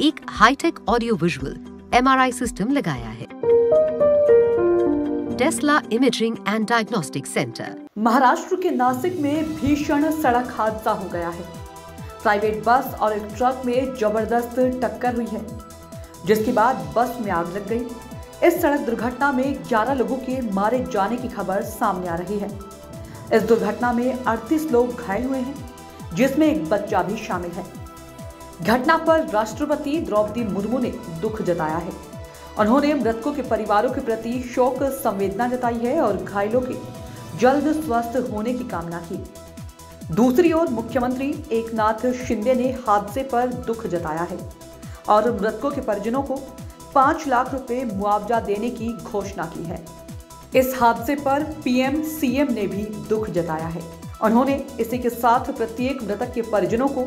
एक hi tech audio visual MRI system लगाया है। Tesla imaging and diagnostic centre Maharashtra के नासिक में भीषण सड़क हादसा हो गया है। प्राइवेट बस और एक ट्रक में ज़बरदस्त टक्कर हुई है। जिसके बाद बस में आग लग गई। इस सड़क दुर्घटना में 11 लोगों के मारे जाने की खबर सामने आ रही है। इस दुर्घटना में 38 लोग घायल हुए हैं, जिसमें एक बच्चा भी शामिल है। घटना पर राष्ट्रपति द्रौपदी मुर्मू ने दुख जताया है। उन्होंने मृतकों के परिवारों के प्रति शोक, संवेदना जताई है और घायलों के जल्द स्वस्थ होने की कामना की। दूसरी ओर मुख्यमंत्री एकनाथ शिंदे ने हादसे पर दुख जताया है और मृतकों के परिजनों को पाँच लाख रुपए मुआवजा देने की घोषणा की है। इस हादसे पर पीएम, सीएम ने भी दुख जताया है। उन्होंने इसी के साथ प्रत्येक मृतक के परिजनों को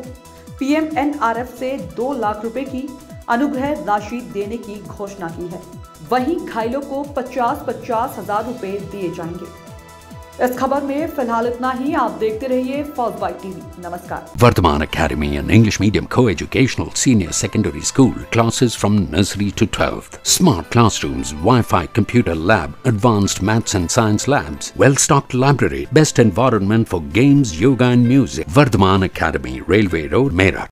पीएमएनआरएफ से दो लाख रुपए की अनुग्रह राशि देने की घोषणा की है। वहीं घायलों को पचास पचास हज़ार रुपए दिए जाएँगे। इस खबर में फ़िलहाल इतना ही। आप देखते रहिए फॉल्स बाइट टीवी। नमस्कार। Vardhman academy and English medium को educational senior secondary school classes from nursery to twelfth smart classroom wifi computer lab advance maths and science labs well stocked library best environment for games yoga and music Vardhman academy railway road मेरा